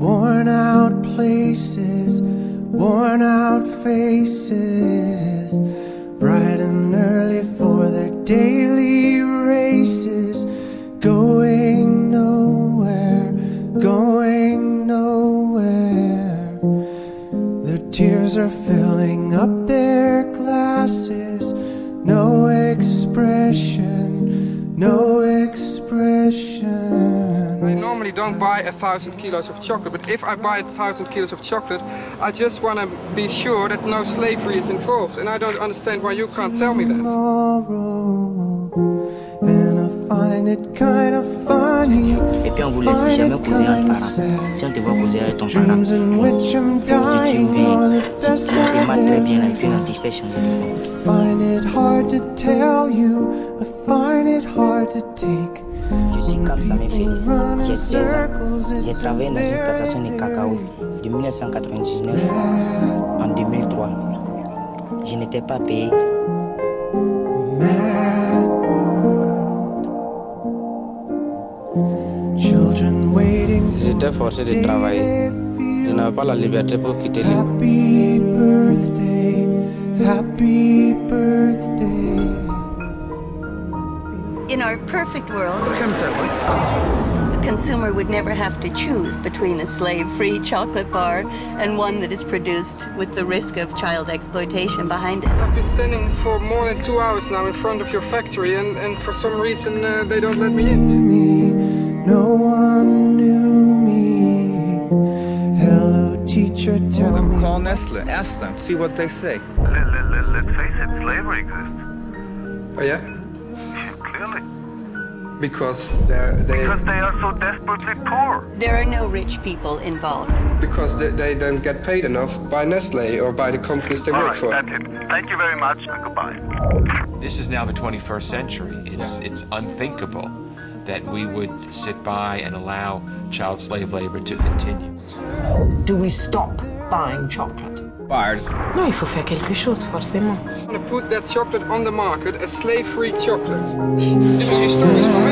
worn out places, worn out faces, tears are filling up their glasses, no expression, no expression. I normally don't buy a thousand kilos of chocolate, but if I buy a thousand kilos of chocolate, I just want to be sure that no slavery is involved. And I don't understand why you can't tell me that. tomorrow, and I find it kind of. Et puis on vous laisse jamais causer entre parents. Si on te voit causer avec ton parent, Dreams in which I'm tu, tu on te mates très bien là, et puis on te fait changer de ton. Find it hard to tell you, I find it hard to take. Je suis comme Samé Félix, j'ai 16 ans. J'ai travaillé dans une plantation de cacao de 1999 en 2003. Je n'étais pas payé. Waiting J'étais forcé de travailler. Je n'avais pas la liberté pour quitter l'île. Happy birthday, happy birthday. In our perfect world, a consumer would never have to choose between a slave-free chocolate bar and one that is produced with the risk of child exploitation behind it. I've been standing for more than two hours now in front of your factory, and, and for some reason uh, they don't let me in. Me, no one teacher, tell Them me. call Nestle. Ask them. See what they say. Let, let, let, let's face it, slavery exists. Oh yeah? Clearly. Because they're, they Because they are so desperately poor. There are no rich people involved. because they, they don't get paid enough by Nestle or by the companies they All work right, for. that's it. Thank you very much and goodbye. This is now the 21st century. It's, it's unthinkable that we would sit by and allow child slave labor to continue. Do we stop buying chocolate? Fired. Non, il faut faire quelque chose, forcément. I'm gonna put that chocolate on the market as slave-free chocolate. Dit is een historisch moment.